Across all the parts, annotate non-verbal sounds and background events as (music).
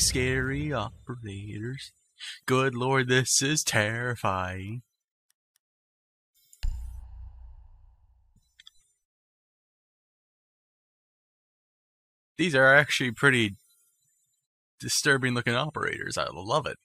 scary operators. Good lord, this is terrifying. These are actually pretty disturbing looking operators. I love it.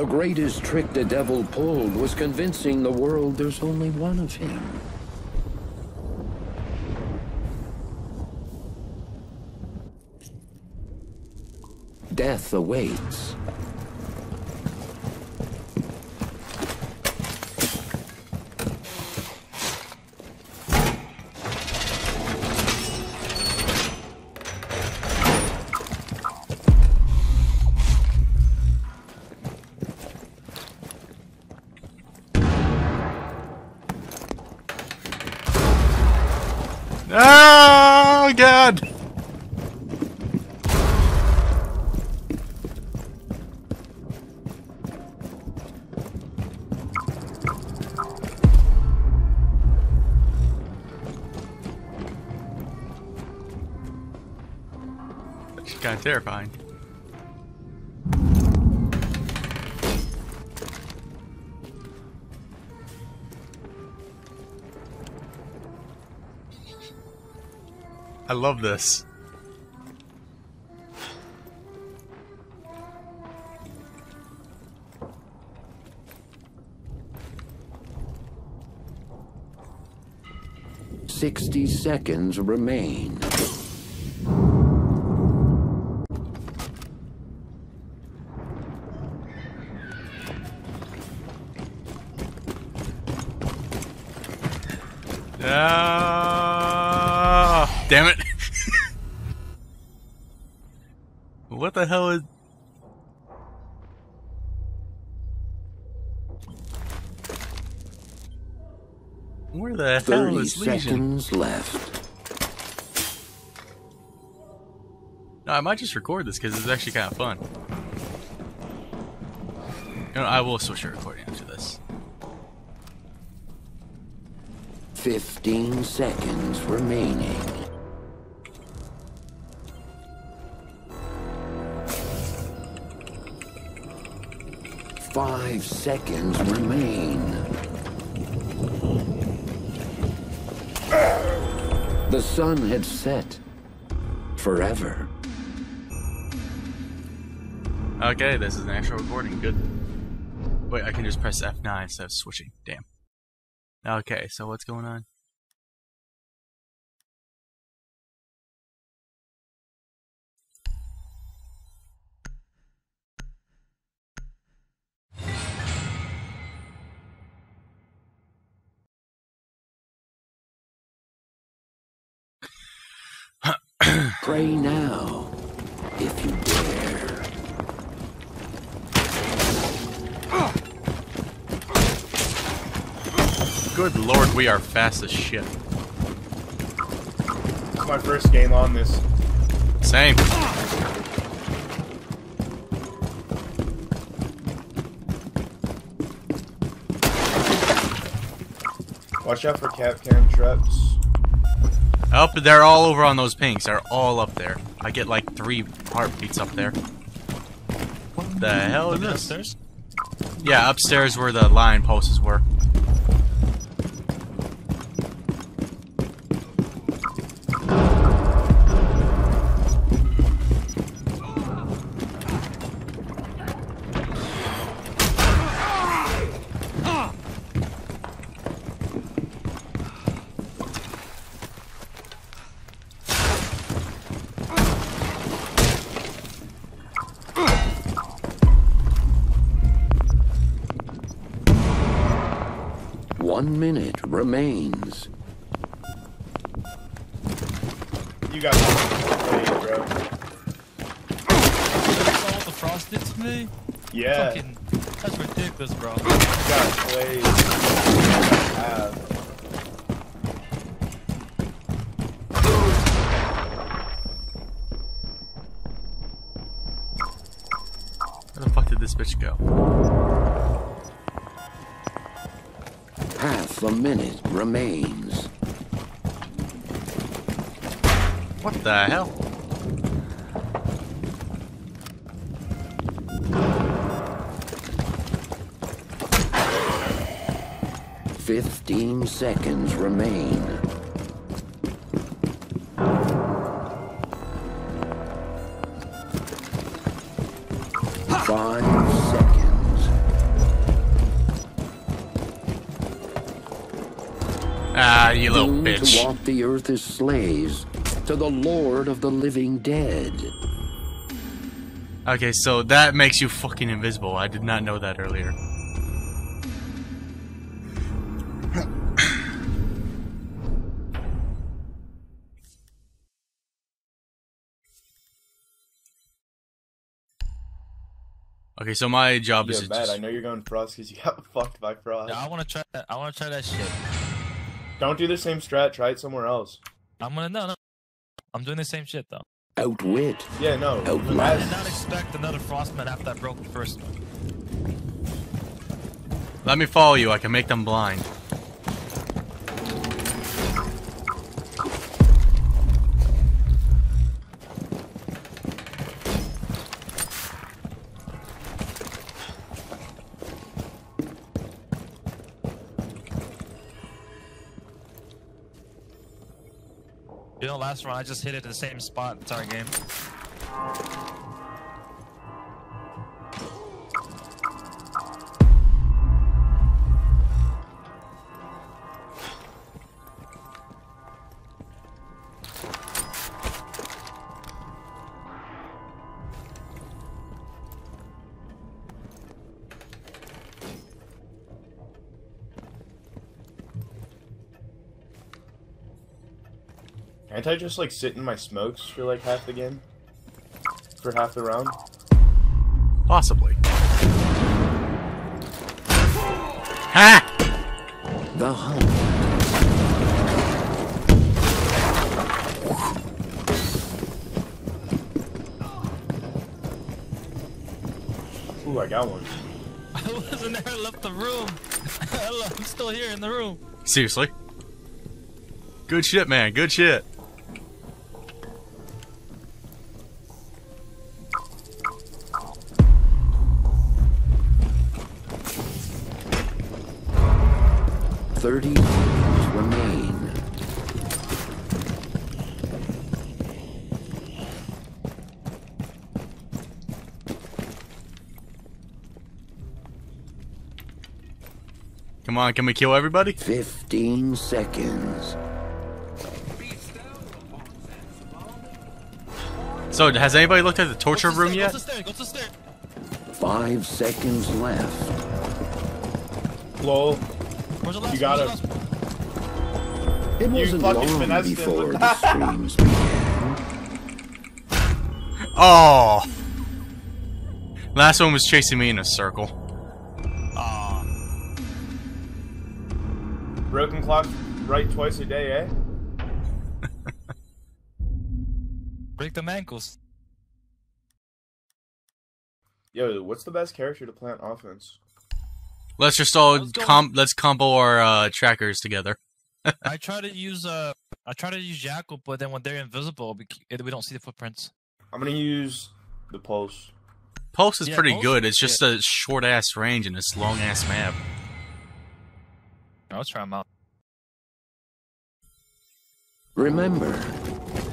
The greatest trick the devil pulled was convincing the world there's only one of him. Death awaits. Terrifying. I love this. Sixty seconds remain. What the hell is. Where the hell is Legion? seconds left. No, I might just record this because it's actually kind of fun. You know, I will switch to recording after this. Fifteen seconds remaining. Five seconds remain. The sun had set. Forever. Okay, this is an actual recording. Good. Wait, I can just press F9 instead of switching. Damn. Okay, so what's going on? We are fast as shit. It's my first game on this. Same. Watch out for Kapkan traps. Oh, up, they're all over on those pinks. They're all up there. I get like three heartbeats up there. What the hell is this? Upstairs? Yeah, upstairs where the lion posts were. Earth as slaves to the Lord of the living dead. Okay, so that makes you fucking invisible. I did not know that earlier. Okay, so my job Yeah, is to bad. just... I know you're going frost because (laughs) you got fucked by frost. Yeah, I wanna try that. I wanna try that shit. Don't do the same strat. Try it somewhere else. I'm gonna no no. I'm doing the same shit though. Outwit. Yeah, no. Outlast. I did not expect another frostman after I broke the first one. Let me follow you. I can make them blind. Know, last round I just hit it in the same spot the entire game. Just like sit in my smokes for like half the game? For half the round? Possibly. Ha! The hunt. Ooh, I got one. I wasn't there. I left the room. (laughs) I'm still here in the room. Seriously. Good shit, man. Good shit. Thirty seconds remain. Come on, can we kill everybody? Fifteen seconds. So, has anybody looked at the torture Go the room yet? Go the stair. The. Five seconds left. Lol. Where's the last You gotta- last? It wasn't fucking long finessed him. before (laughs) the streams began. (laughs) Oh! Last one was chasing me in a circle. Aw. Broken clock right twice a day, eh? (laughs) Break them ankles. Yo, what's the best character to play on offense? Let's just all Let's let's combo our uh, trackers together. (laughs) I try to use uh, I try to use Jackal, but then when they're invisible, we, we don't see the footprints. I'm gonna use the pulse. Pulse is Yeah, pretty Pulse- good. It's just a short ass range and this long ass map. I'll try them out. Remember,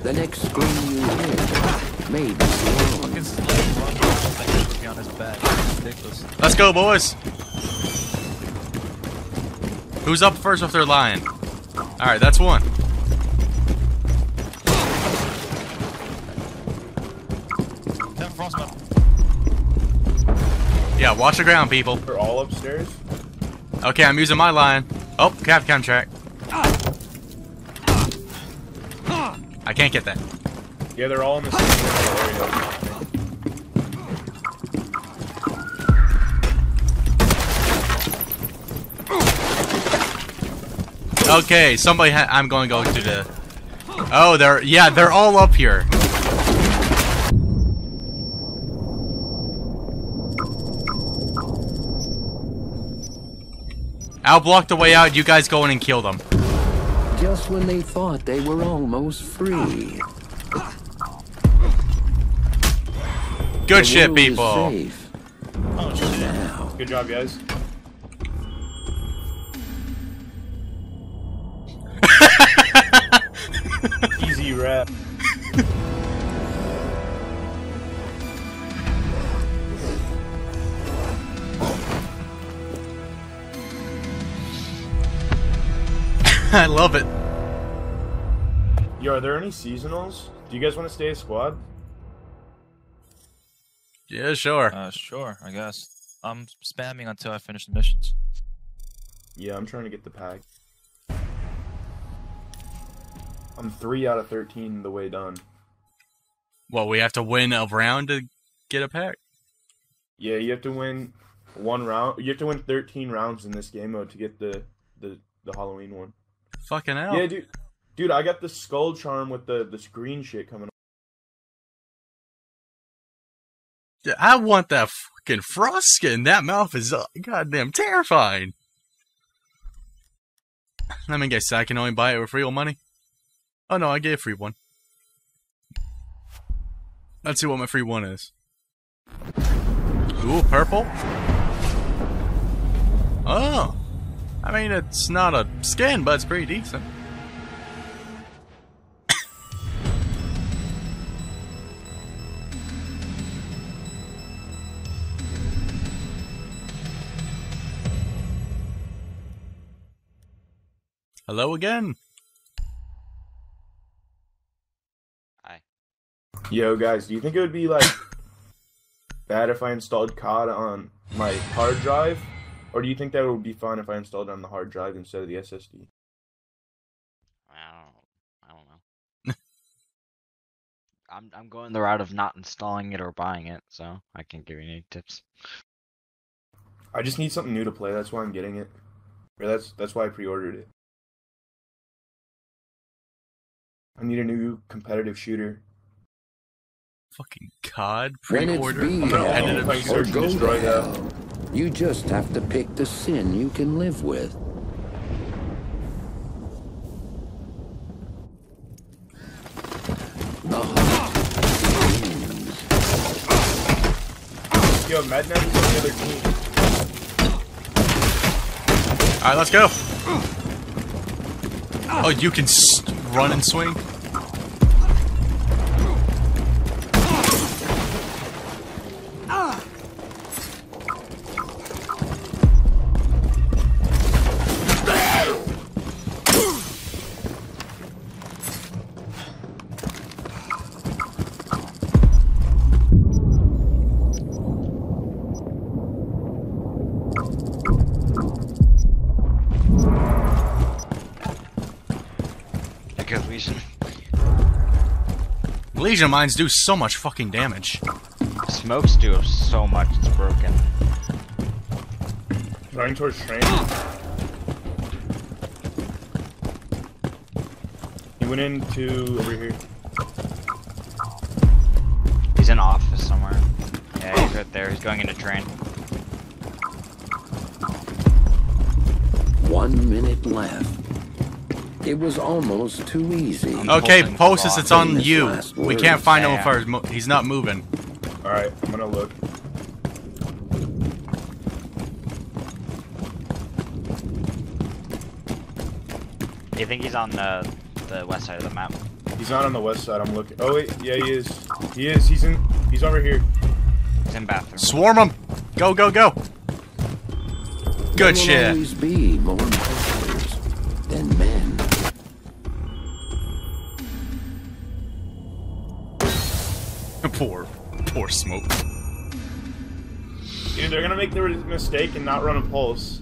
the next screen you hit may be Fucking wrong. slave run like to be on his back. It's ridiculous. Let's go, boys. Who's up first if they're lying? All right, that's one. That frostman. Yeah, watch the ground, people. They're all upstairs. Okay, I'm using my line. Oh, cap contract. I can't get that. Yeah, they're all in the same area. Okay, somebody I'm going to go to the... Oh, they're... Yeah, they're all up here. I'll block the way out, you guys go in and kill them. Just when they thought they were almost free. Good The shit, people. Oh shit. now. Good job, guys. (laughs) Easy rap. (laughs) I love it. Yo, are there any seasonals? Do you guys want to stay a squad? Yeah, sure. Uh, sure, I guess. I'm spamming until I finish the missions. Yeah, I'm trying to get the pack. I'm three out of thirteen the way done. Well, we have to win a round to get a pack. Yeah, you have to win one round. You have to win 13 rounds in this game mode to get the the, the Halloween one. Fucking hell. Yeah, dude. Dude, I got the skull charm with the this green shit coming. Yeah, I want that fucking frost skin. That mouth is uh, goddamn terrifying. Let me guess, I can only buy it with real money? Oh no, I gave free one. Let's see what my free one is. Ooh, purple? Oh! I mean, it's not a skin, but it's pretty decent. Hello again. Hi. Yo, guys, do you think it would be like bad if I installed COD on my hard drive, or do you think that would be fine if I installed it on the hard drive instead of the SSD? I don't, I don't know. (laughs) I'm I'm going the route of not installing it or buying it, so I can't give you any tips. I just need something new to play. That's why I'm getting it. Or that's that's why I pre-ordered it. I need a new competitive shooter. Fucking COD When it's pre-order be competitive. Like hell or search and go destroy that. Hell, you just have to pick the sin you can live with. Yo, Madness is the other team. All right, let's go. Oh, you can s- run and swing. Because we should. Legion mines do so much fucking damage. Smokes do so much, it's broken. Running towards train. He went into over here. He's in office somewhere. Yeah, he's right there. He's going into train. One minute left. It was almost too easy. Okay, Pulsing Postus, it's on you. We can't find him Yeah. first. He's not moving. All right, I'm gonna look. Do you think he's on the the west side of the map? He's not on the west side. I'm looking. Oh wait, yeah, he is. He is. He's in. He's over here. He's in bathroom. Swarm him. Go, go, go. There Good will shit. Mistake and not run a pulse.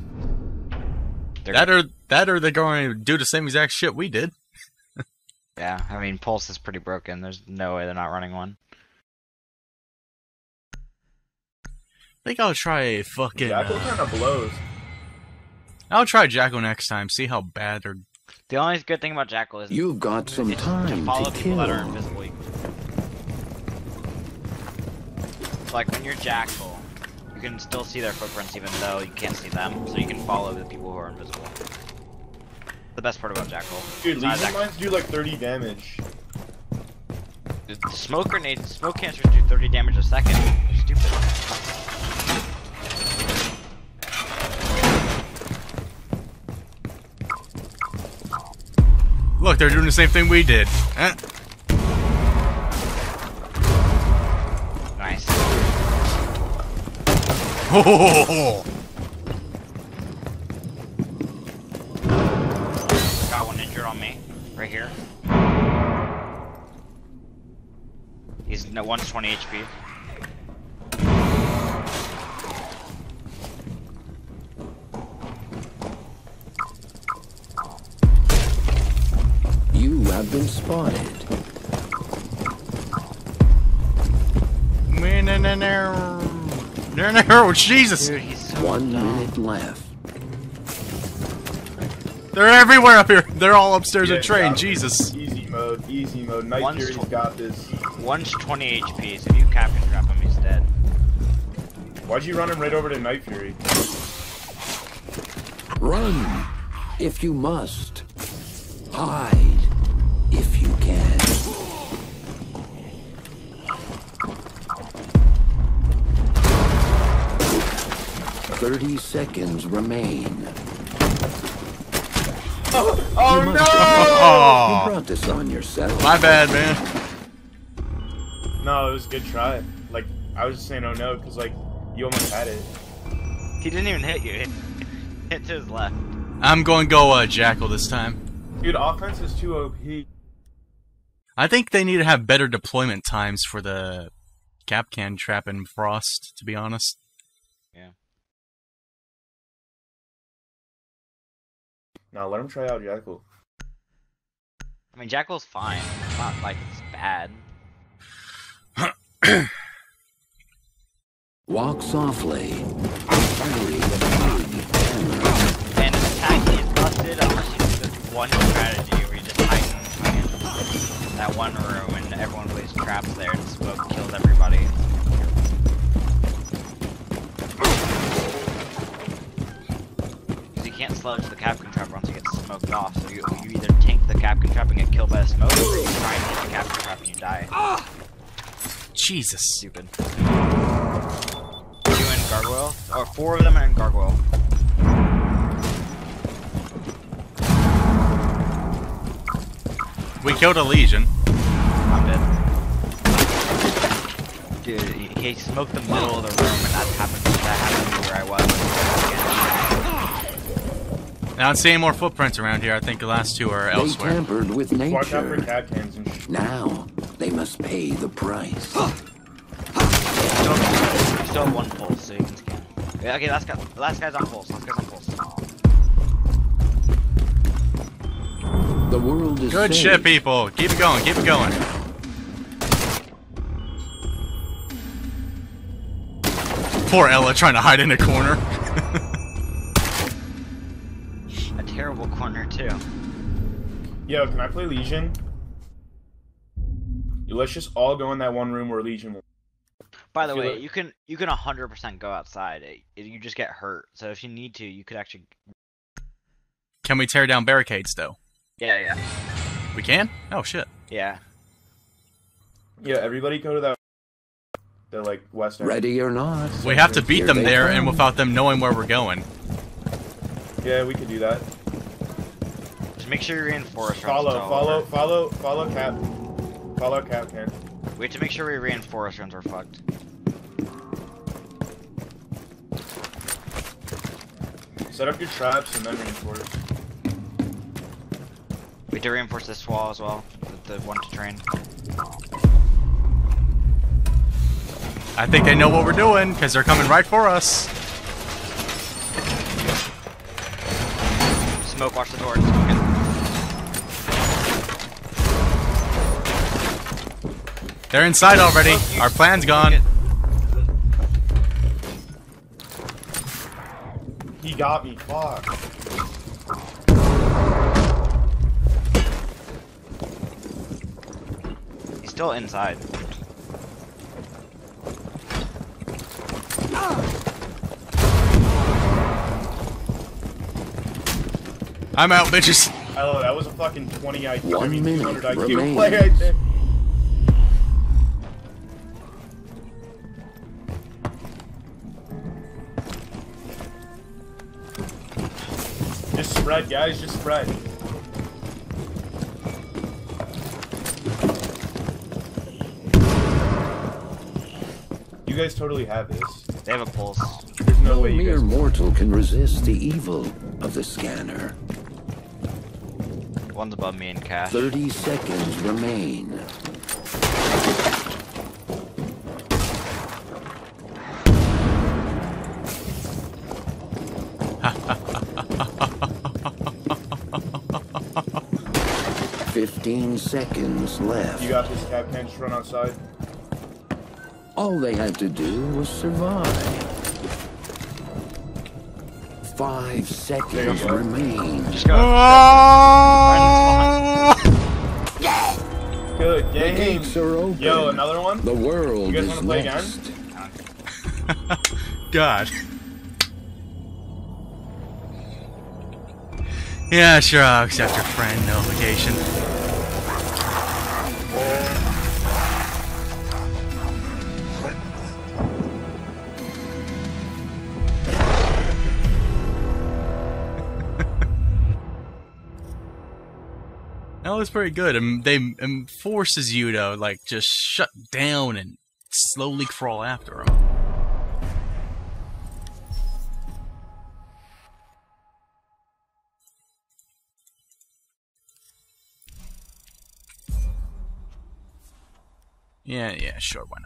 They're- That or that or they're going to do the same exact shit we did. (laughs) Yeah, I mean, Pulse is pretty broken. There's no way they're not running one. I think I'll try a fucking. Jackal Uh, kind of blows. I'll try Jackal next time. See how bad or The only good thing about Jackal is You've got some it's to time follow to people that are kill. invisible. So, like when you're Jackal, You can still see their footprints even though you can't see them, so you can follow the people who are invisible. The best part about Jackal. Dude, It's Legion mines do like 30 damage. the smoke grenades, smoke canisters do 30 damage a second. You're stupid. Look, they're doing the same thing we did. Eh? Oh, (laughs) Got one injured on me, right here. He's no 120 HP. Oh, Jesus! Dude, he's so One dumb. minute left. They're everywhere up here. They're all upstairs Yeah, in train. got. Jesus. Easy mode, easy mode. Night One's Fury's tw- got this. One's 20 HP, so if you cap and drop him, he's dead. Why'd you run him right over to Night Fury? Run if you must. Seconds remain. Oh You must- no! Oh, You brought this on yourself. my bad, man. No, it was a good try. Like, I was just saying oh no, because, like, you almost had it. He didn't even hit you. Hit, hit to his left. I'm going to go uh, Jackal this time. Dude, offense is too OP. I think they need to have better deployment times for the Kapkan Trap and Frost, to be honest. Now let him try out Jackal. I mean, Jackal's fine. It's not like it's bad. (clears throat) Walk softly. Carry the big camera. And his attack is busted unless you do this one strategy where you just hide in that one room and everyone plays traps there and smoke kills everybody. Because you can't sludge the Kapkan trap once you get smoked off, so you, you either tank the Kapkan trap and get killed by the smoke, or you try and hit the Kapkan trap and you die. Jesus. Stupid. Two in Gargoyle? Or four of them are in Gargoyle. We killed a Legion. I'm dead. Dude, he, he smoked the middle of the room, and that happened. That happened where I was. Now, I don't see any more footprints around here. I think the last two are elsewhere. They elsewhere. tampered with Watch out for nature. cat cans and sh- Now they must pay the price. Still, still one pulse, so you can scan. Yeah, okay, last guy, last guy's on pulse. Last guy's on pulse. The world is Good safe. shit, people. Keep it going. Keep it going. Poor Ela trying to hide in a corner. A terrible corner too. Yo, can I play Legion? Let's just all go in that one room where Legion. By the way, like- you can you can 100% go outside. It, it- you just get hurt. So if you need to, you could actually. Can we tear down barricades, though? Yeah, yeah, We can? Oh, shit. yeah. Yeah, everybody go to that. They're like west end. Ready or not. We have to beat them they there and without them knowing where we're going. Yeah, we could do that. Just make sure you reinforce. or else Follow, follow, over. follow, follow Cap. Follow Kapkan. We have to make sure we reinforce, or else we're fucked. Set up your traps and then reinforce. We have to reinforce this wall as well. The, the one to train. I think they know what we're doing because they're coming right for us. Smoke, watch the door. They're inside already. Our plan's gone. He got me. Fuck. He's still inside. I'm out, bitches. I love that was a fucking 20 IQ, One I mean, minute IQ remaining. (laughs) spread, guys. Just spread. You guys totally have this. They have a pulse. There's no No way you mere guys. mortal can resist the evil of the scanner. One's above me in cash. 30 seconds remain. Fifteen seconds left. You got this, Cap. Can't just run outside. All they had to do was survive. Five seconds go. remain. Just go. Good The game. gates are open. Yo, another one. The world You guys is wanna play again? (laughs) God. Yeah, sure, I'll accept your friend notification. That was pretty good. And they um, forces you to like just shut down and slowly crawl after him. Yeah, yeah, sure, why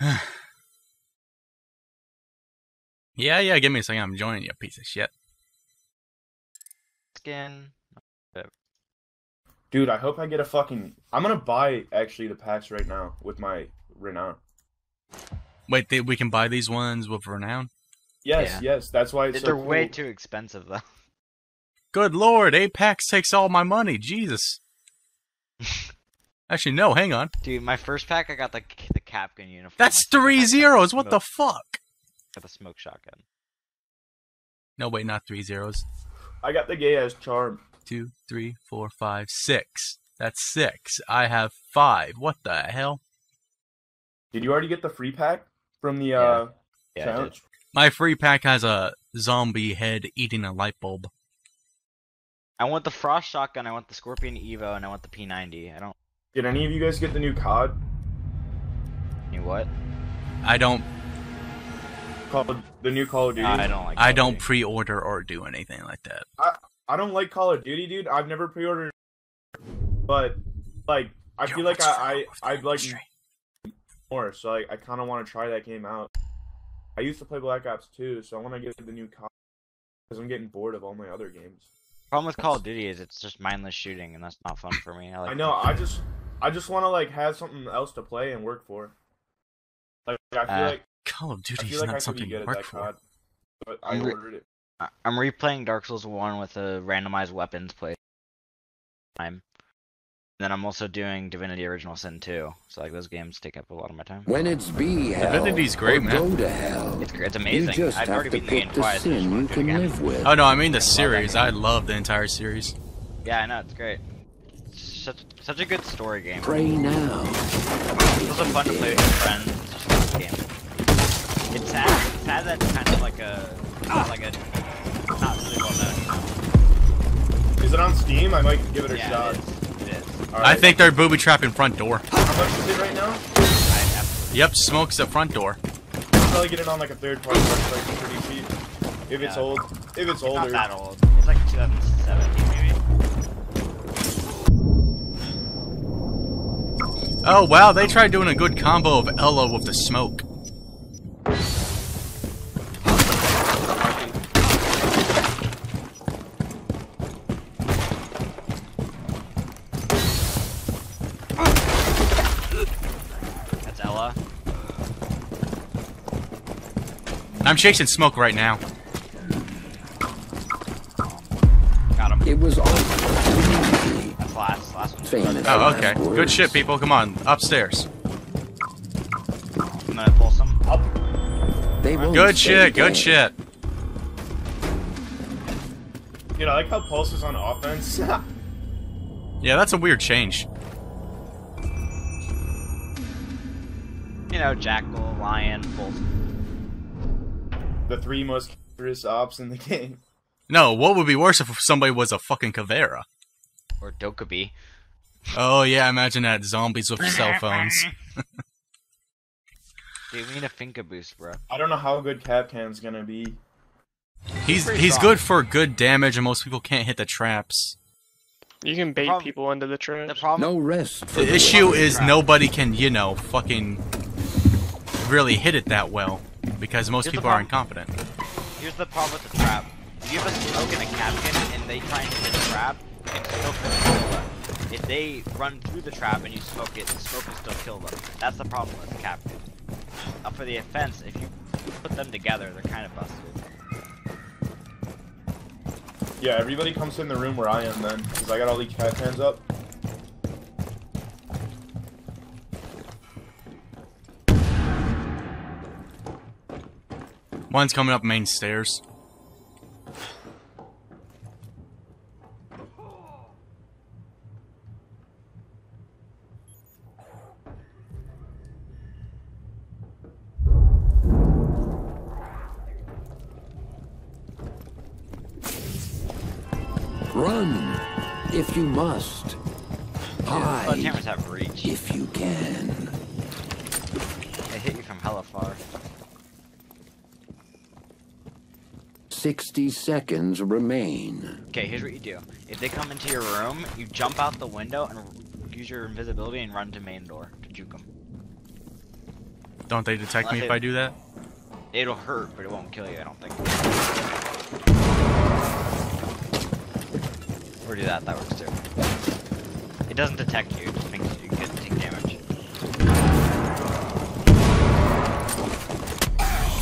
not? (sighs) yeah, yeah, give me a second. I'm joining you, piece of shit. Skin. Dude, I hope I get a fucking. I'm gonna buy actually the packs right now with my renown. Wait, they, we can buy these ones with renown? Yes, Yeah. yes, that's why it's They're way cool. too expensive though. Good lord, Apex takes all my money. Jesus. (laughs) Actually, no, hang on. Dude, my first pack I got the the Capcom uniform. That's three zeros. What the fuck? Got the smoke shotgun. No, wait, not three zeros. I got the gay ass charm. Two, three, four, five, six. That's six. I have five. What the hell? Did you already get the free pack from the uh Yeah, I did. challenge? My free pack has a zombie head eating a light bulb. I want the frost shotgun. I want the Scorpion Evo, and I want the P90. I don't. Did any of you guys get the new COD? You what? I don't. Call the new Call of Duty. I don't like. I Call of don't pre-order or do anything like that. I don't like Call of Duty, dude. I've never pre-ordered, but like I Yo, feel like I I I like more, so like I kind of want to try that game out. I used to play Black Ops 2, so I want to get the new COD because I'm getting bored of all my other games. Problem with Call of Duty is it's just mindless shooting, and that's not fun for me. I like. I know. I just I just want to like have something else to play and work for. Like I feel Uh, like Call of Duty is like not could something be you good at work for. COD, but I ordered it. I- I'm replaying Dark Souls 1 with a randomized weapons play time. Then I'm also doing Divinity Original Sin 2. So like those games take up a lot of my time. When it's be hell, Divinity's great, man. go to hell. It's gr- it's You amazing. just I've have already to beaten the game the twice. I sin you wanna do it can live with. Oh no, I mean the that series. game. I love the entire series. Yeah, I know it's great. It's such such a good story game. Pray now. It's also fun to play with your friends. It's just a good game. It's sad. It's that kind of like a like a not really well known. Is it on Steam? I might give it a Yeah, shot. it is. It is. All I think they're booby trapping front door. How much is it right now? I have Yep, smokes the front door. I'll probably get it on like a third party website for pretty cheap. If it's old, if it's older. not that old. It's like 2017 maybe. Oh wow, they tried doing a good combo of Ela with the smoke. That's Ela. I'm chasing smoke right now. Got him. It was all easy. That's oh, last. Last one. Oh, okay. Good shit, people. Come on, upstairs. I'm gonna pull some. They won't Good stay shit. Good dead. shit. Dude, I like how Pulse is on offense. (laughs) Yeah, that's a weird change. You know, Jackal, Lion, Bolt. The three most dangerous ops in the (laughs) game. No, what would be worse if somebody was a fucking Caveira? or Dokkaebi. Oh yeah, imagine that zombies with cell (laughs) phones. Dude, we need a finger boost, bro. I don't know how good Kapkan's gonna be. He's pretty he's strong. good for good damage, and most people can't hit the traps. You can bait Prob- people into the The traps. Oh, problem. No rest for The the issue wicked. is nobody can, you know, fucking really hit it that well because most Here's people are incompetent. Here's the problem with the trap. If you have a smoke and a Kapkan and they try and hit the trap, it's still gonna kill them. If they run through the trap and you smoke it, the smoke will still kill them. That's the problem with the Kapkan. Uh, for the offense, if you put them together, they're kind of busted. Yeah, everybody comes in the room where I am then, because I got all these Kapkans up. One's coming up main stairs. Run, if you must. Oh, Hide, Sledgehammers have reach. if you can. They hit you from hella far. 60 seconds remain. Okay, here's what you do. If they come into your room, you jump out the window and use your invisibility and run to main door to juke them. Don't they detect me if I do that? It'll hurt, but it won't kill you, I don't think. Or do that, that works too. It doesn't detect you,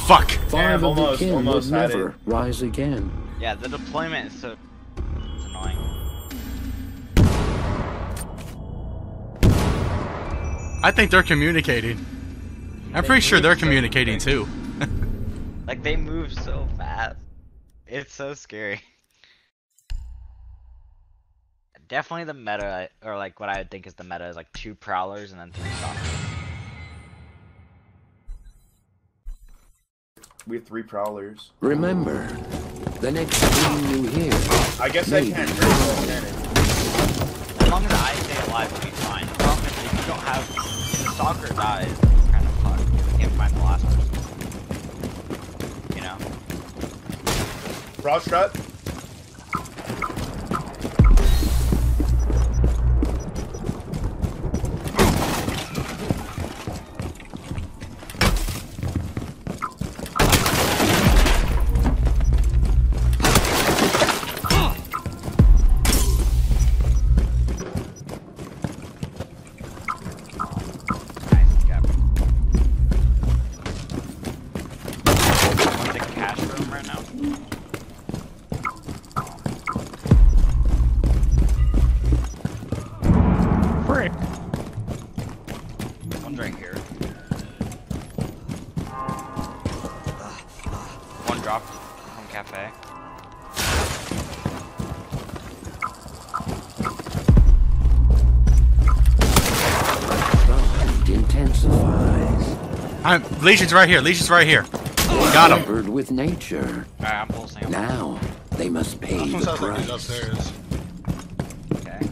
Fuck! Five of almost- the kin would almost had never rise again. Yeah, the deployment is so it's annoying. I think they're communicating. I'm They pretty sure they're so communicating quick. too. (laughs) Like they move so fast. It's so scary. Definitely the meta, or like what I would think is the meta is like two prowlers and then three stalkers. We have three prowlers. Remember, the next thing you hear, I guess I Maybe. can't hear it, can? As long as I stay alive, we'll be fine. The problem is if you don't have, if the stalker dies, it's kind of fucked. You can't find the last person. You know? Frost trap? Legion's right here. Legion's right here. Got him. Covered with nature. Alright, I'm pulsing. Now, they must pay the sounds like he's price. upstairs. Okay.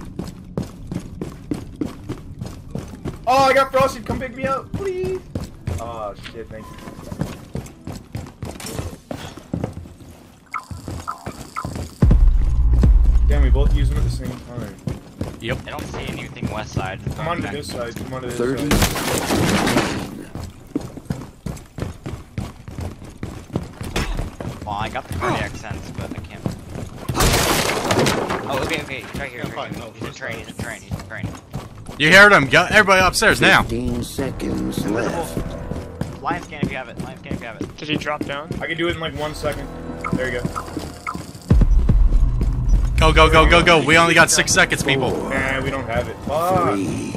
Oh, I got frosted. Come pick me up, please. Oh shit, thank you. Damn, we both use them at the same time. Yep. I don't see anything west side. Come on to this side. Come on to this 30 side. seconds remain. Well, I got the cardiac sense, but I can't. Oh, okay, okay. Right here. Yeah, right here. he's in train. He's in train. He's in train. You heard him. Go, everybody upstairs now. 15 seconds left. Invisible. Lion scan if you have it. Lion scan if you have it. Did he drop down? I can do it in like one second. There you go. Go, go, go, go, go. We only got six seconds, people. Nah, we don't have it. Fuck. Three.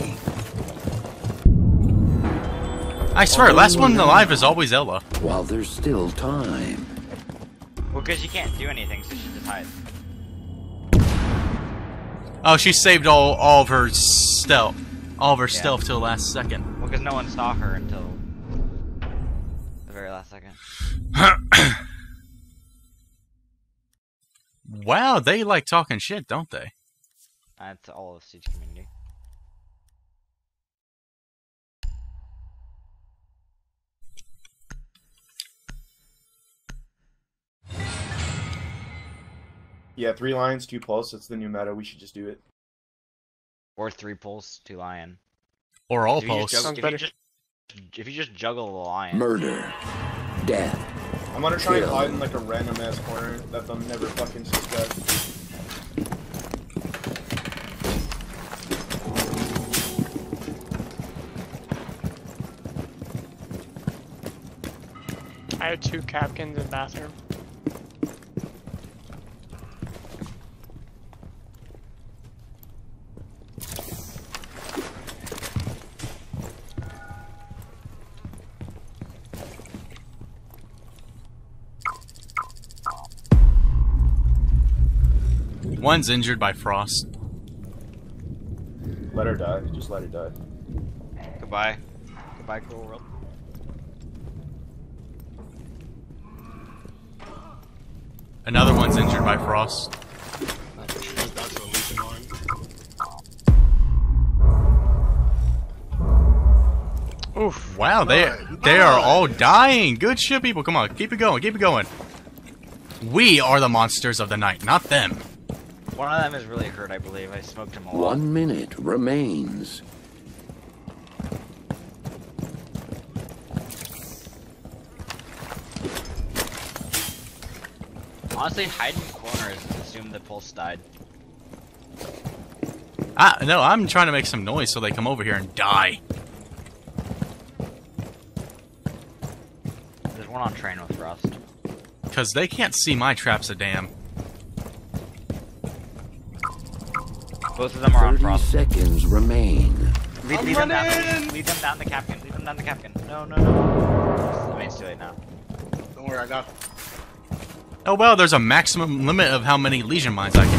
I swear, last one alive is always Ela. While there's still time. Well, because she can't do anything, so she just hides. Oh, she saved all all of her stealth, all of her Yeah. stealth till the last second. Well, because no one saw her until the very last second. (coughs) Wow, they like talking shit, don't they? That's all of Siege community. Yeah, three lions, two pulse. That's the new meta. We should just do it. Or three pulls, two lion. Or all If you just posts. if you just- If you just juggle the lion, Murder. Death. I'm gonna try and hide in like a random ass corner that they'll never fucking suspect. I had two Kapkans in the bathroom. One's injured by frost. Let her die. Just let her die. goodbye. Goodbye, cool world. Another one's injured by frost. Oof. Wow, they they are all dying. Good shit, people. Come on, keep it going, keep it going. We are the monsters of the night, not them. One of them is really hurt, I believe. I smoked him a lot. One minute remains. Honestly, hide in corners and assume the pulse died. Ah, no, I'm trying to make some noise so they come over here and die. There's one on train with Rust. Because they can't see my traps a damn. Both of them are on 30 frost. seconds remain. Lead, lead them down. Lead them down the captain. Lead them down the captain. No, no, no. I mean, it's too late now. Don't worry, I got. Oh well, there's a maximum limit of how many Legion mines I can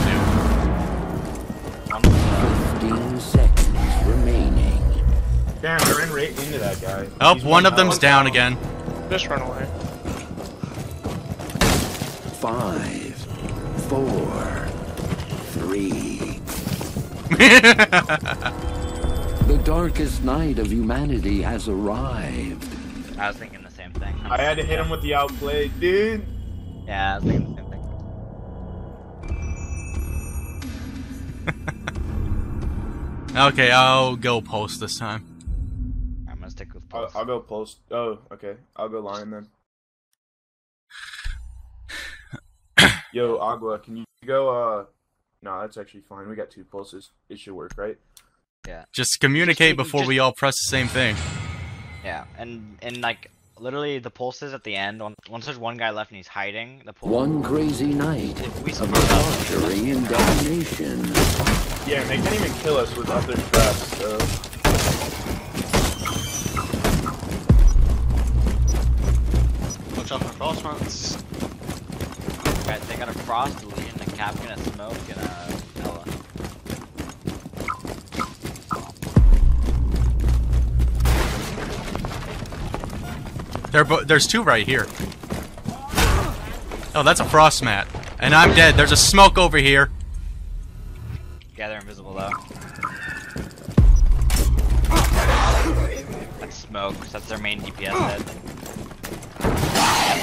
One was, um, 15 seconds remaining. Damn, I ran right into that guy. do. Oh, He's one of them's down again. Just run away. Five, four, three. (laughs) (laughs) The darkest night of humanity has arrived. I was thinking the same thing. I had to hit him with the outplay, dude. Yeah, I was thinking the same thing. (laughs) okay, I'll go post this time. I'm gonna stick with I'll. I'll go post. Oh, okay. I'll go lion then. Yo, Agua, can you go? Uh, no, that's actually fine. We got two pulses. It should work, right? Yeah. Just communicate Just- before just- we all press the same thing. Yeah, and and like literally the pulses at the end. Once there's one guy left and he's hiding, the pulse. One crazy night of smoke up, debauchery and damnation. Yeah, and they can't even kill us without their traps. So Watch out for cross runs. Right, they got a frost, a legion, a Kapkan, a smoke, and a Ela. There, there's two right here. Oh, that's a frost mat, and I'm dead. There's a smoke over here. Yeah, they're invisible though. That's smoke. That's their main DPS head.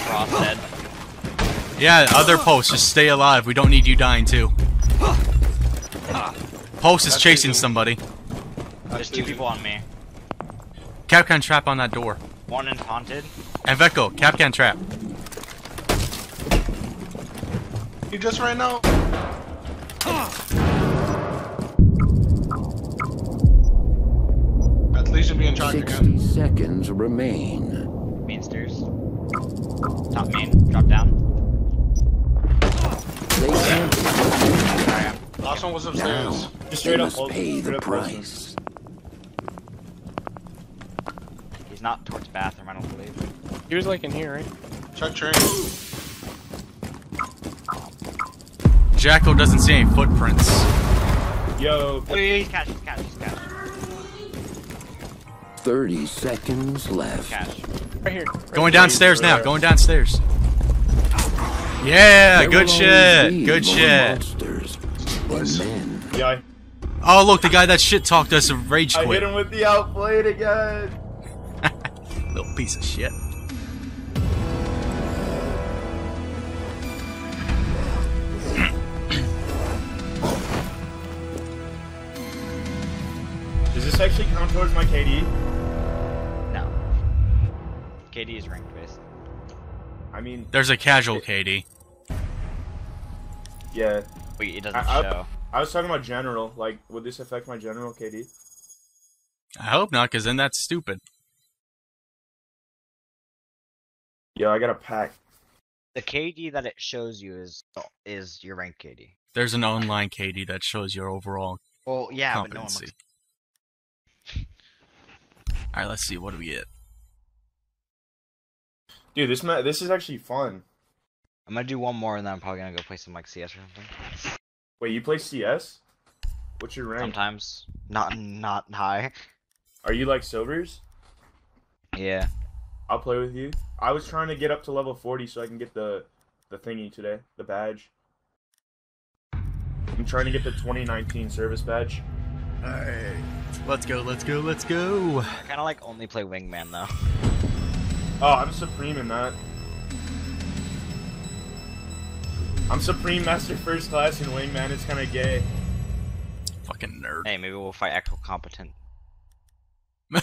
Frost head. Yeah, other posts, just stay alive. We don't need you dying too. Post is chasing somebody. There's two people on me. Kapkan trap on that door. One in haunted. And Veko, Kapkan trap. You just ran out. That's Legion being charged 60 again. seconds remain. Main stairs. Top main. Drop down. They can't be defeated. There I am. Last one was Now, upstairs. Just they straight up must pay the price. He's not towards bathroom, I don't believe. He was like in here, right? Chuck train. Jackal doesn't see any footprints. Yo, yeah, he's cash, he's cash, he's cash. 30 seconds left. Cash. Right here. Going downstairs now. Going downstairs. Yeah, There good shit. Good more shit. Monsters yeah, I, Oh, look, the guy that shit talked us a rage I hit him with the outplayed again. (laughs) Little piece of shit. Does this actually count towards my KD? No. KD is ranked based. I mean, There's a casual KD. yeah. Wait, it doesn't I- I- show. I was talking about general. Like, would this affect my general KD? I hope not, because then that's stupid. Yeah, I got a pack. The KD that it shows you is is your rank KD. There's an online KD that shows your overall Well, yeah, but no one competency. looks. (laughs) Alright, let's see. What do we get? Dude, this ma- this is actually fun. I'm gonna do one more, and then I'm probably gonna go play some like CS or something. Wait, you play CS? What's your rank? Sometimes, not not high. Are you like silvers? Yeah. I'll play with you. I was trying to get up to level 40 so I can get the the thingy today, the badge. I'm trying to get the 2019 service badge. Alright. Let's go, let's go, let's go. I kind of like only play wingman though. Oh, I'm supreme in that. I'm supreme master first class and wingman. is kind of gay. Fucking nerd. Hey, maybe we'll fight actual competent. (laughs)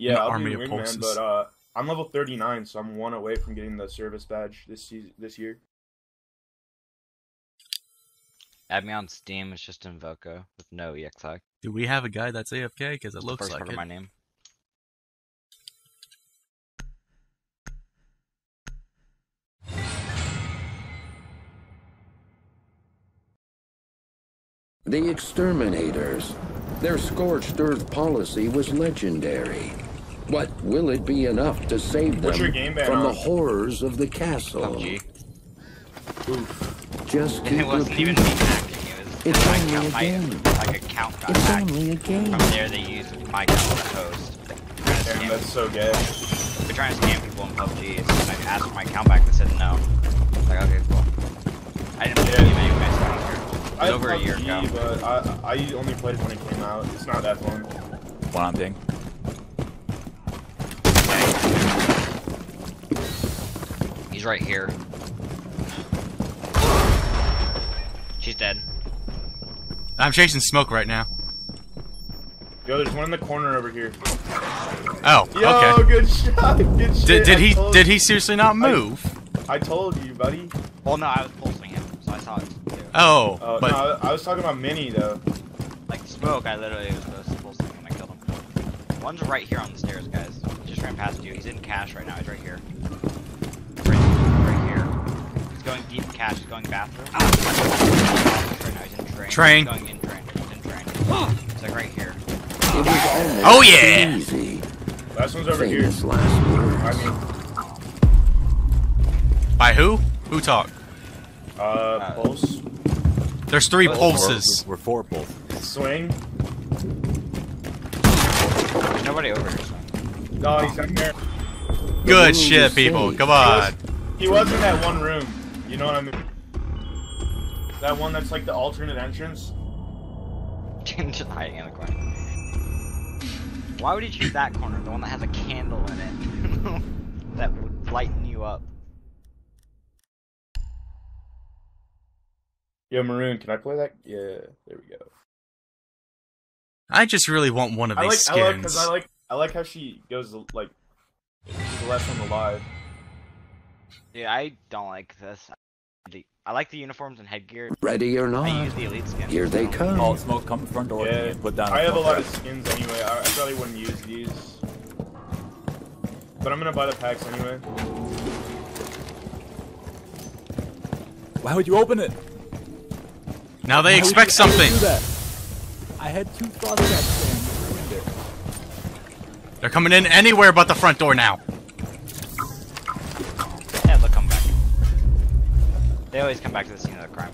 Yeah, I'll army do of wingman, pulses. but uh, I'm level 39, so I'm one away from getting the service badge this season, this year. Add me on Steam. It's just Invoco with no EXI. Do we have a guy that's AFK? Because it looks first like part it. of my name. The exterminators. Their scorched earth policy was legendary. But will it be enough to save them your game ban from the horrors of the castle? PUBG. Just And keep it wasn't even me repeating. hacking. It was It's my only account. a My, game. like account got It's hacked. only a game. From there, they used my account as host. Damn, that's so gay. They're trying to scam people in PUBG. So I asked for my account back. They said no. Like okay, cool. I didn't play the game anyways. so I don't care. It I was had over a year PUBG, ago. but I I only played it when it came out. It's not that fun. One on ding. He's right here. She's dead. I'm chasing smoke right now. Yo, there's one in the corner over here. Oh, Yo, okay. good shot. Good shit. Did, did he did he seriously not move? I told you, buddy. Well, no, I was pulsing him, so I saw it too. Oh, Uh, but no, I, I was talking about Mini though. Like smoke, I literally was supposed to pulsing him and I killed him. One's right here on the stairs, guys. He just ran past you. He's in cash right now. He's right here. Right, right here. He's going deep cash. He's going bathroom. Right now, he's in train. Train. He's going in train. He's in train. He's like right here. It was almost Oh, yeah. easy. Last one's over here. Last words. I mean, by who? Who talked? uh, pulse, There's three Oh, pulses. We're, we're four both. swing. There's nobody over here. No, he's in there. Good room shit, people. safe. Come He was, on. he was in that one room. You know what I mean? That one that's like the alternate entrance. (laughs) just hiding in the corner. Why would you choose that corner? The one that has a candle in it. (laughs) that would lighten you up. Yo, Maroon, can I play that? Yeah, there we go. I just really want one of I these like, I like, skins. cause I like, I like how she goes like she's the last one alive. Yeah, I don't like this. I like the uniforms and headgear. Ready or not, I use the elite skin. here they come. Oh, smoke, come front door. Yeah, Put down. I have a lot trap. of skins anyway. I, I probably wouldn't use these, but I'm gonna buy the packs anyway. Why would you open it? Now they expect something. I had two frost traps there and you ruined it. They're coming in anywhere but the front door now. Yeah, they'll come back. They always come back to the scene of the crime.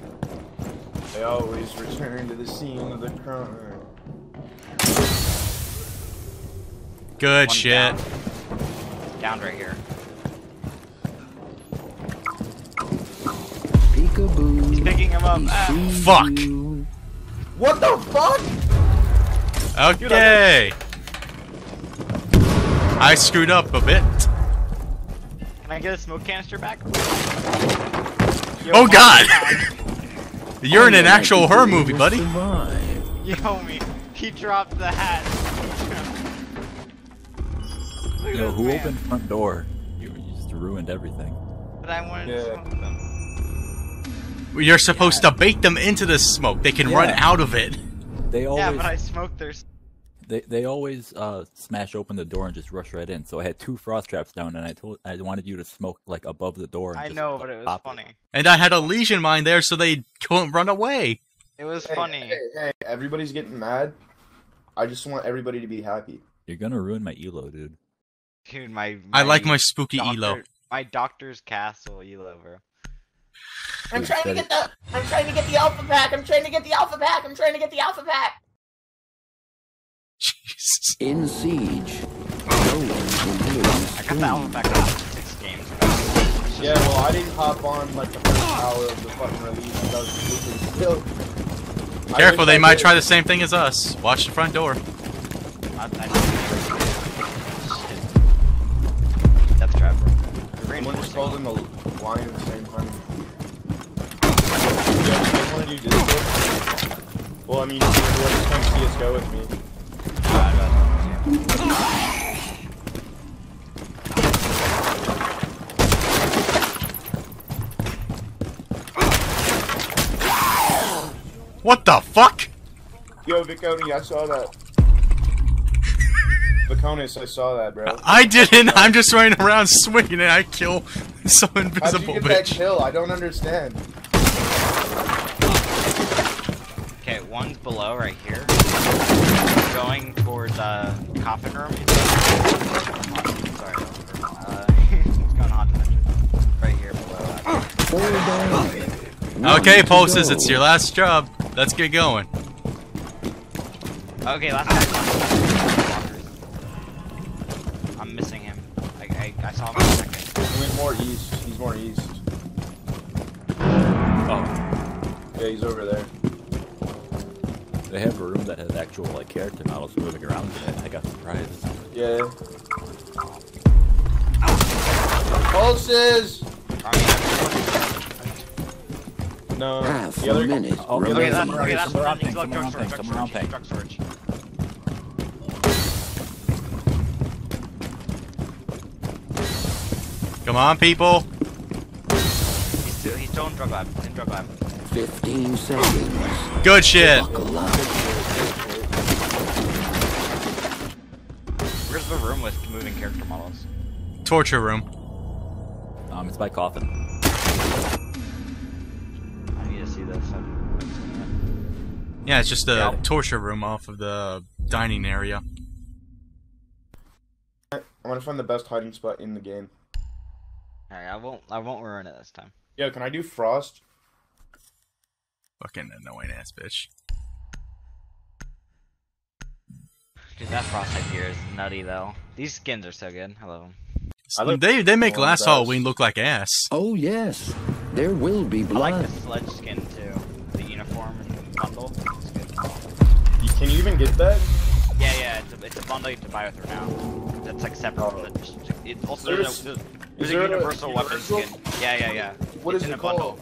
They always return to the scene of the crime. Good One shit. Down. Down right here. Peekaboo. He's picking him up. Ah. Fuck. What the fuck? Okay. I screwed up a bit. Can I get a smoke canister back? Yo, Oh, God. Monty, (laughs) You're in an actual to horror movie, buddy. survive. Yo, me. He dropped the hat. Look at Yo, who man. opened front door? You, you just ruined everything. But I wanted Yeah. to smoke them. You're supposed to bait them into the smoke. They can run out of it. They always. Yeah, always but I smoked their. they, they always uh, smash open the door and just rush right in. So I had two frost traps down, and I told I wanted you to smoke like above the door. And I just know, but it was pop funny. And I had a legion mine there so they couldn't run away. It was Hey, funny. Hey, hey, everybody's getting mad. I just want everybody to be happy. You're gonna ruin my elo, dude. Dude, my, I like my spooky doctor, elo. My doctor's castle elo, bro. I'm trying to get the I'm trying to get the alpha pack. I'm trying to get the alpha pack. I'm trying to get the alpha pack. Jesus. In siege, no one can hear I got the alpha scream. pack on six games. ago. Yeah, well, I didn't hop on like the first hour of the fucking release. That was completely still. Careful, they might try the same thing as us. Watch the front door. I, I Death trap, bro. Someone just reinforcing. called him a lion at the same time. You to? Well, I mean, if you want to come CSGO with me. What the fuck? Yo, Viconi, I saw that. Viconis, I saw that, bro. I didn't. I'm just running around swinging and I kill some invisible How'd you get that bitch. kill? I don't understand. Okay, one's below right here. Going towards uh coffin room. Sorry, uh, (laughs) it's going haunted mansion. Right here below. Four down. Okay, One Pulses, it's your last job. Let's get going. okay, last guy. I'm missing him. I, I, I saw him for a second. He went more east. He's more east. Oh, Yeah, he's over there. They have a room that has actual like character models moving around in it. I got surprised. Yeah. Pulses! No, Half the a other minute. Oh, Okay, remaining. that's, okay, that's Somewhere around he's pink, like drug somewhere around drug pink, storage, somewhere drug storage. Come on, people. He's still, he's still in drug lab. In drug lab. Fifteen seconds. Good shit. Buckle up. Where's the room with moving character models? Torture room. Um, it's by coffin. I need to see this. I've- I've seen Yeah, it's just a Yeah. torture room off of the dining area. I'm gonna find the best hiding spot in the game. Alright, I won't. I won't ruin it this time. Yo, can I do Frost? Fucking annoying ass bitch. Dude, that frostbite gear is nutty though. These skins are so good. I love them. I like they they make last those. Halloween look like ass. Oh yes, there will be I like the sledge skin too. The uniform bundle. It's good. You- Can you even get that? Yeah, yeah. It's a, it's a bundle you have to buy with her now. That's like separate oh. from the. It also There's- there's, a, is there's there a a universal weapon universal? skin. Yeah, yeah, yeah. What it's is in it a bundle. called?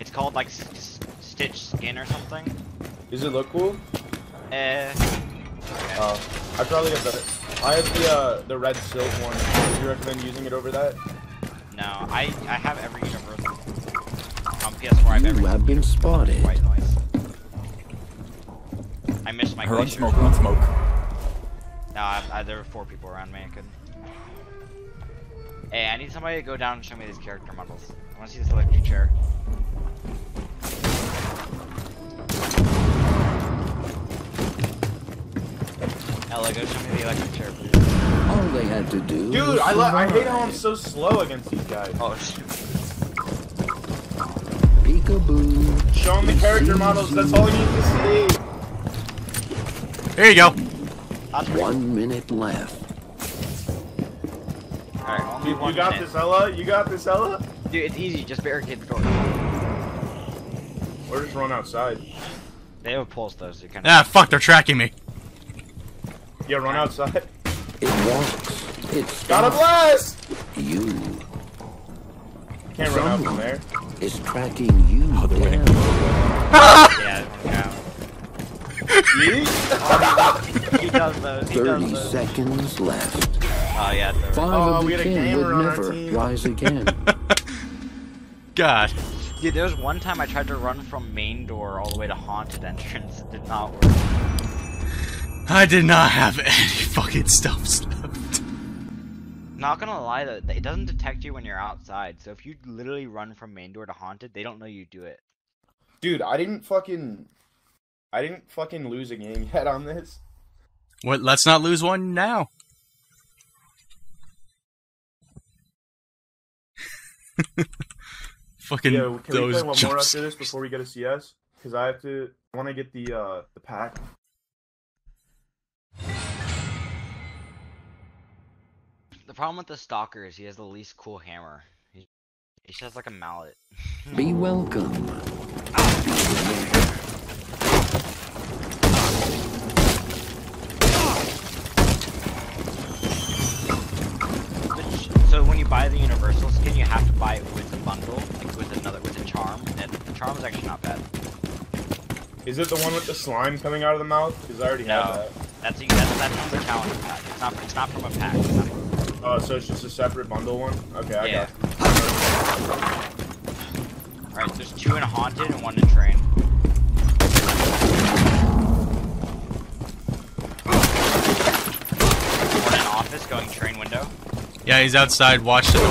It's called like S- S- Stitch Skin or something. Does it look cool? Eh. Oh, I probably got the. I have the uh, the red silk one. Would you recommend using it over that? No, I I have every universal. On PS4, I have every You have been spotted. white noise. I missed my Run glacier. smoke, run smoke. No, I, I, there were four people around me. I couldn't. Hey, I need somebody to go down and show me these character models. I want to see this electric chair. Ela, go show me the electric chair, please. All they had to do. Dude, I I hate how I'm so slow against these guys. Oh, shoot. Peekaboo. Show him the character models. That's all he needs to see. There you go. That's pretty One minute left. Alright, only You, one you got minute. this, Ela. You got this, Ela. Dude, it's easy. Just barricade the door. Or just run outside. They have a pulse though, so you kind Ah, fuck, they're tracking me. Yeah, run outside. It walks. It's Got a blast. You Can't run out from there. is tracking you Other way. down. Yeah, yeah. He does those. He does 30 those. seconds left. Oh yeah. they're- Five Oh, of we the had a kin gamer would never rise (laughs) again. God. Dude, there was one time I tried to run from main door all the way to haunted entrance. It did not work. I did not have any fucking stuff left. Not gonna lie though, it doesn't detect you when you're outside. So if you literally run from main door to haunted, they don't know you do it. Dude, I didn't fucking. I didn't fucking lose a game (laughs) yet on this. What? Let's not lose one now. (laughs) fucking Yeah, can we those play one more after this before we get a CS? Because I have to. I want to get the uh the pack. The problem with the stalker is he has the least cool hammer. He, he just has like a mallet. Be welcome. Which, so when you buy the universal skin, you have to buy it with a bundle, like with another with a charm. And the charm is actually not bad. Is it the one with the slime coming out of the mouth? Because I already No. have that. That's that's that's from the challenge pack. It's not it's not from a pack. It's not- Oh, so it's just a separate bundle one? Okay, I Yeah. got Alright, there's two in haunted and one in train. One in office going train window. Yeah, he's outside. Watch the door.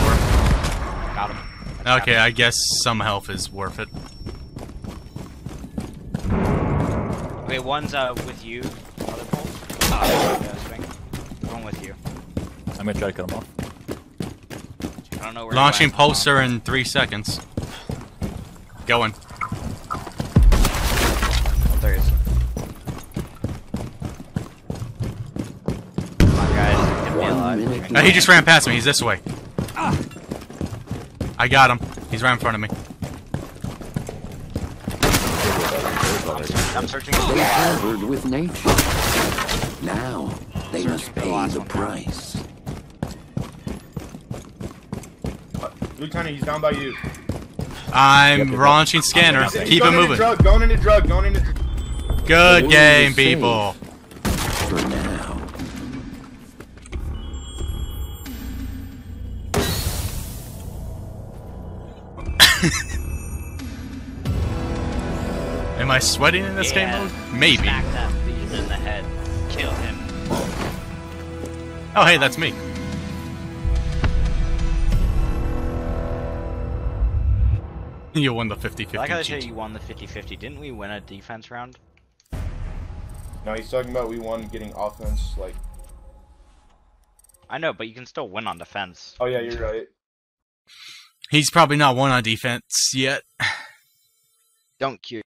Got him. That's Okay, I guess some health is worth it. Okay, one's uh with you. Other pole. Uh, swing. One with you. I'm gonna try to cut him off. I don't know where. Launching he pulsar in three seconds. Going. Oh, there he is. Come on, guys. Get me alive. minute he just ran past me. He's this way. I got him. He's right in front of me. I'm searching. They harbored with nature. Now they must pay the price. Uh, Lieutenant, he's down by you. I'm launching scanner. He's Keep going it into moving. Drug, going into drug, going into. Good The game, world is safe. people. For now. (coughs) Am I sweating in this game mode? Maybe. Oh, hey, that's me. You won the 50 I like how they 50. say you won the 50-50. Didn't we win a defense round? No, he's talking about we won getting offense. Like, I know, but you can still win on defense. oh yeah, you're right. He's probably not won on defense yet. Don't cue.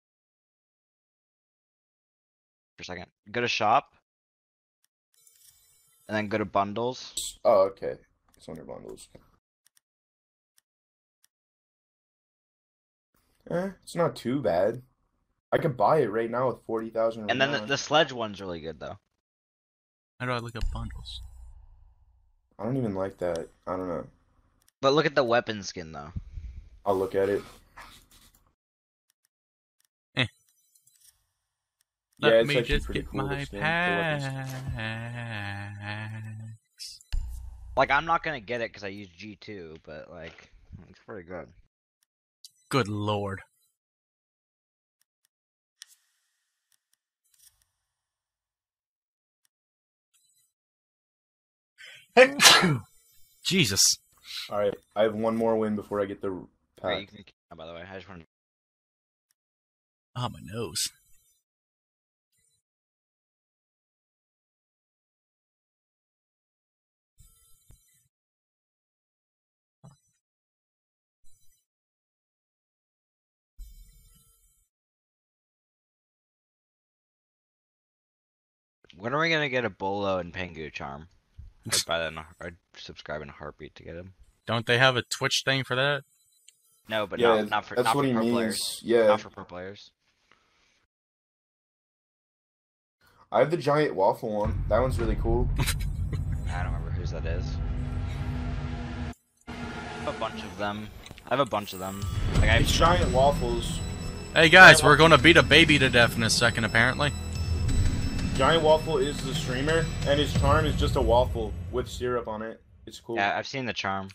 For a second. Go to shop. And then go to bundles. Oh, okay. It's under bundles. Eh, it's not too bad. I could buy it right now with forty thousand. And then the, the sledge one's really good though. How do I look up bundles? I don't even like that. I don't know. But look at the weapon skin though. I'll look at it. Eh. Yeah, Let it's me actually just get cool, my the skin, packs. Like I'm not gonna get it because I use G2, but like it's pretty good. Good lord. (coughs) Jesus. All right, I have one more win before I get the pack. Alright, you can. Oh, by the way, I just wanted. Oh, my nose. When are we gonna get a Bolo and Pengu charm? (laughs) I'd buy that. In a, I'd subscribe in a heartbeat to get him. Don't they have a Twitch thing for that? No, but yeah, not, not for that's not what for he pro means. players. Yeah, Not for pro players. I have the giant waffle one. That one's really cool. (laughs) I don't remember whose that is. I have a bunch of them. I have a bunch of them. Like I have It's giant waffles. Hey guys, we're gonna beat a baby to death in a second, apparently. Giant waffle is the streamer, and his charm is just a waffle with syrup on it. It's cool. Yeah, I've seen the charm.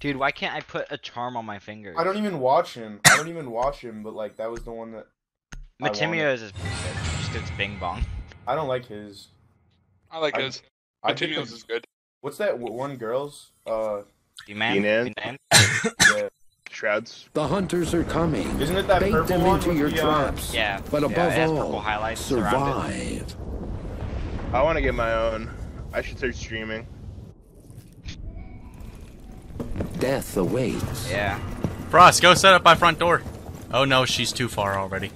Dude, why can't I put a charm on my finger? I don't even watch him. I don't even watch him, but like that was the one that I wanted. Matimio's is pretty good. Just 'cause it's Bing Bong. I don't like his. I like I- his. I think Continuous the- is good. What's that one girl's? Uh, D-Man? D-Man? D-Man? (laughs) yeah. Shrouds. The hunters are coming. Isn't it that Bait purple them one into with your the, uh, traps. Yeah. But above it has purple all, highlights survive. I want to get my own. I should start streaming. Death awaits. Yeah. Frost, go set up my front door. Oh no, she's too far already.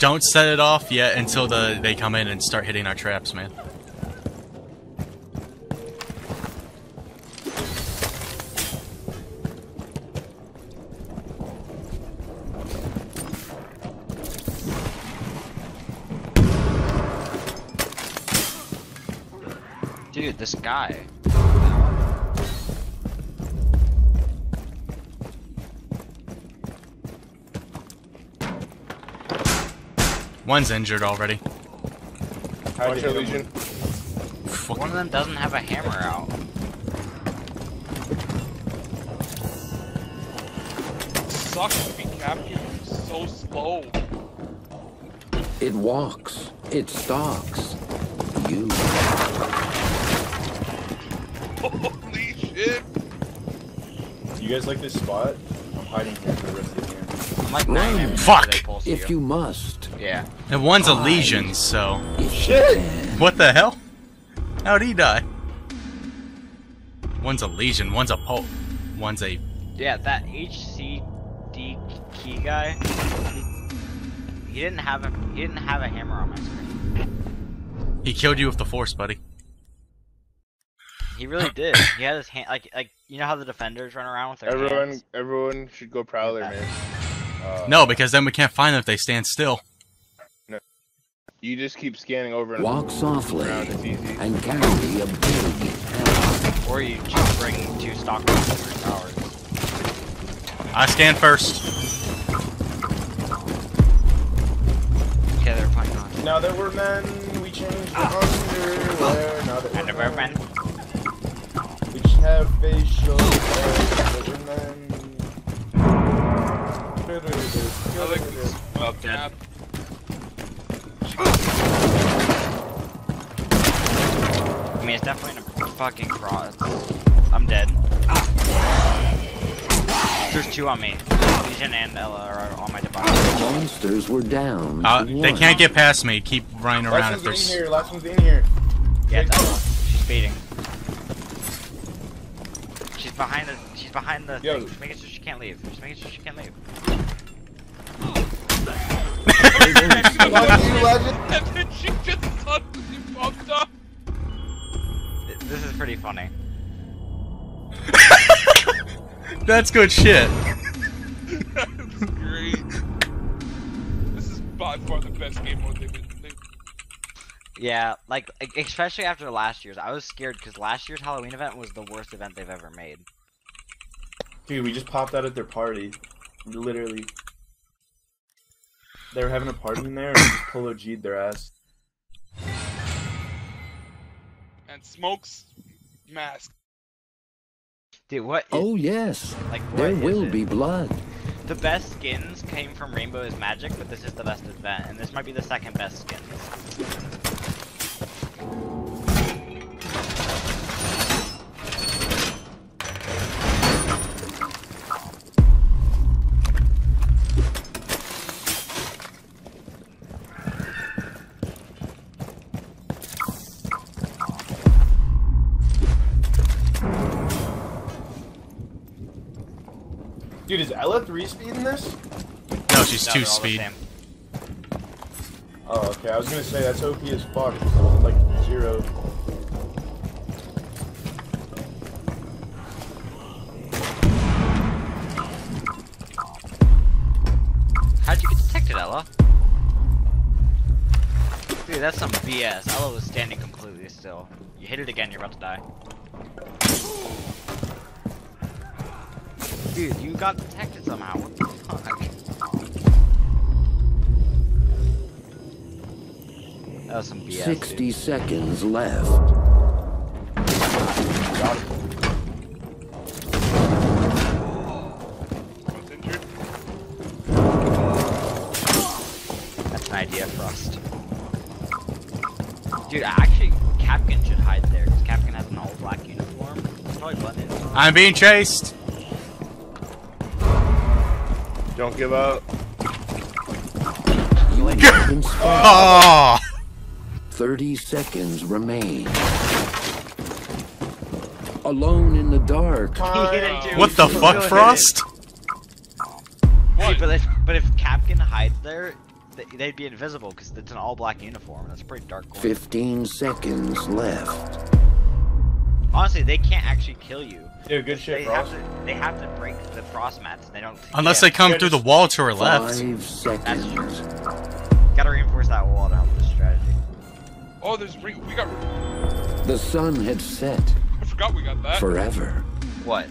Don't set it off yet until the they come in and start hitting our traps, man. Dude, this guy. One's injured already. Watch your hit him? Legion. One of them doesn't have a hammer out. Sucks to be captured. So slow. It walks. It stalks. You. Holy shit. You guys like this spot? I'm hiding here for the rest of the game. I'm like Run. 90 Fuck. until they pulse If you must. Yeah. And one's a Fine. legion, so If Shit! what the hell? How'd he die? One's a legion, one's a pulp, one's a Yeah, that HCD key guy. He, he didn't have a he didn't have a hammer on my screen. he killed you with the force, buddy. He really did. He had his hand like like you know how the defenders run around with their Everyone, hands. everyone should go Prowler, Yeah. man. Uh, No, because then we can't find them if they stand still. No. You just keep scanning over and Walk softly around. It's easy. and carry a big hammer. Or you just bring two stock towers. I stand first. Okay, they're fighting on. Now that we're men, we change the underwear. Now that we're Underwear men, man. We have facial hair. Now that. I like. Dead. I mean, it's definitely a fucking cross. I'm dead. There's two on me. Legion and Ela are on my device. Monsters were down. Uh, they can't get past me. Keep running around Last if one's in there's. here. Last one's in here. Yeah, it's She's speeding. She's behind the. She's behind the Yo. thing. Just making sure she can't leave. Just making sure she can't leave. Love you, legend. And then she just suddenly bumped up. This is pretty funny. (laughs) That's good shit. (laughs) That's great. This is by far the best game mode they've been. They, Yeah, like e- especially after last year's, I was scared because last year's Halloween event was the worst event they've ever made. Dude, we just popped out at their party. Literally. They were having a party in there and we just polo G'd their ass. and smokes mask. Dude, what? Is, Oh, yes. like what There is will it? be blood. The best skins came from Rainbow is Magic, but this is the best event, and this might be the second best skins. Dude, is Ela 3 speed in this? No, she's No, two they're all the speed. Oh, okay. I was gonna say that's OP as fuck. Like zero. How'd you get detected, Ela? Dude, that's some BS. Ela was standing completely still. You hit it again, you're about to die. Dude, you got detected somehow. What the fuck? That was some BS. 60 dude. seconds left. Got it. That's an idea, Frost. Dude, actually, Kapkan should hide there, because Kapkan has an all-black uniform. It's probably blended. I'm being chased. Don't give up. Been. (laughs) Oh, 30 seconds remain. Alone in the dark. He hit it too. what the fuck. Frost? Dude, but if, but if Kapkan hides there, they'd be invisible because it's an all-black uniform. That's a pretty dark. Corner. 15 seconds left. Honestly, they can't actually kill you. Dude, good shit, They Frost. have to. They have to break the frost mats. They don't. Unless yeah, they come Yeah, through the wall to our left. Five seconds. Gotta reinforce that wall to help this strategy. Oh, there's re- we got. The sun had set I forgot we got that. forever. What?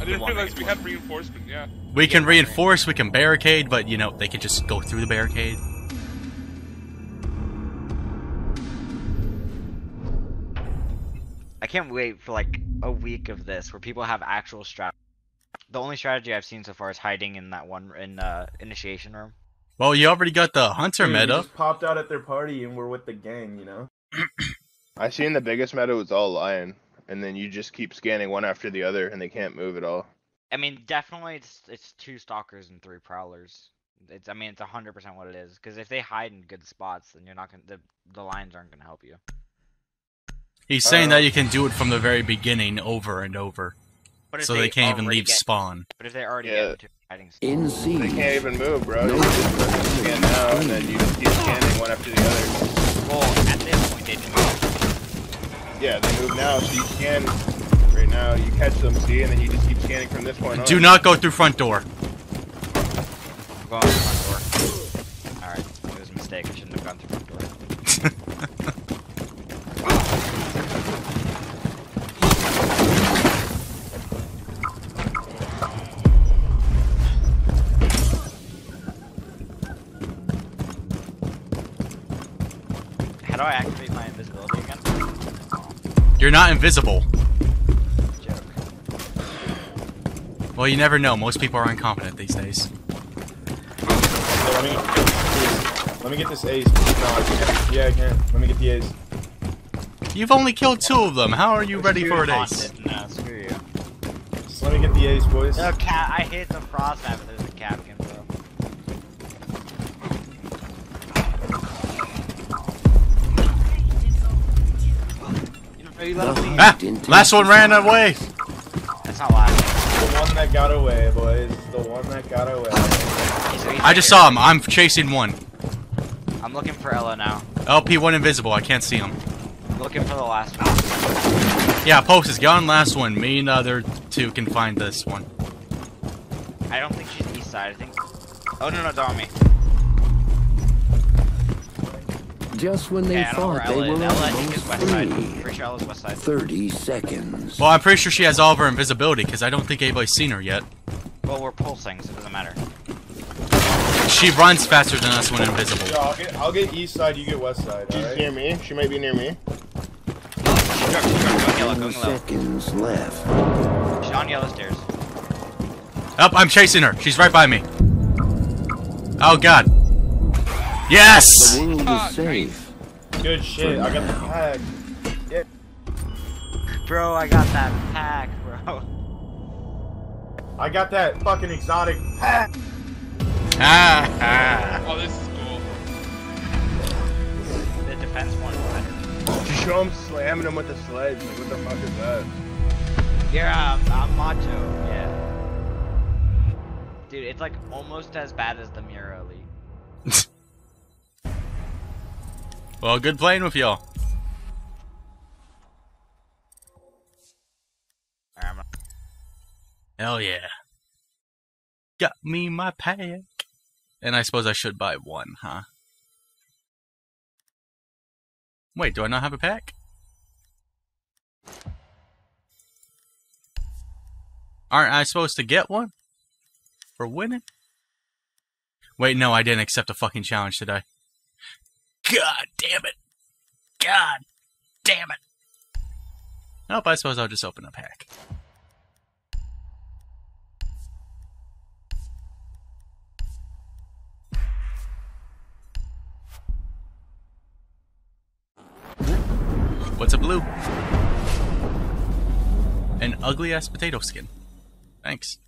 I didn't realize we had reinforcement. Yeah. We can reinforce, we can barricade, but you know, they can just go through the barricade. I can't wait for like a week of this where people have actual strat. The only strategy I've seen so far is hiding in that one in uh, initiation room. Well, you already got the hunter Dude, meta. just popped out at their party and we're with the gang, you know. (clears throat) I seen the biggest meta was all lion, and then you just keep scanning one after the other, and they can't move at all. I mean, definitely it's it's two stalkers and three prowlers. It's I mean it's hundred percent what it is. Because if they hide in good spots, then you're not gonna the the lines aren't gonna help you. He's saying Uh, that you can do it from the very beginning over and over. But So they can't even leave get- spawn. But if they already Yeah. get into hiding spots, In They can't even move, bro. No You just defense scan now, and then you just keep scanning one after the other. well at this point they didn't. Yeah, they move now, so you scan right now, you catch them, see, and then you just keep scanning from this point on. Do not go through front door. I'm going through front door. All right, it was a mistake. I shouldn't have gone through front door. (laughs) How do I activate my invisibility again? You're not invisible. Joke. Well, you never know. Most people are incompetent these days. So let me let me get this ace. No, I can't. Yeah, I can. Let me get the ace. You've only killed two of them. How are you ready for an ace? Haunted. No, screw you. Just let me get the ace, boys. No, cat. I hate the frost map, Ah, last one ran away. That's not last. The one that got away, boys. The one that got away. He's- he's I just here. saw him. I'm chasing one. I'm looking for Ela now. LP1 invisible. I can't see him. Looking for the last one. Yeah, Post is gone. Last one. Me and the other two can find this one. I don't think she's east side. I think. Oh no, no, it's Just when they Okay, I don't know where thought they were Ela, I think, is almost west side. free. Pretty sure west side. 30 seconds. Well, I'm pretty sure she has all of her invisibility because I don't think anybody's seen her yet. Well, we're pulsing, so it doesn't matter. She runs faster than us when invisible. Yeah, I'll get I'll get east side. You get west side. She's Alright. near me. She might be near me. She's drunk, she's drunk. Going yellow, 10 low. seconds left. She's on yellow stairs. Up, I'm chasing her. She's right by me. Oh god. Yes! The world is safe. Good shit. I got the pack. Bro, I got that pack, bro. I got that fucking exotic pack. Ah, ah. Oh, this is cool. The defense one is better. Just show him slamming him with the sledge. Like, what the fuck is that? Yeah, I'm, I'm macho. Yeah. Dude, it's like almost as bad as the Mira Elite. (laughs) Well, good playing with y'all. Hell yeah. Got me my pack. And I suppose I should buy one, huh? Wait, do I not have a pack? Aren't I supposed to get one? For winning? Wait, no, I didn't accept a fucking challenge today. God damn it. God damn it. Nope, I suppose I'll just open a pack. What's a blue? An ugly ass potato skin. Thanks.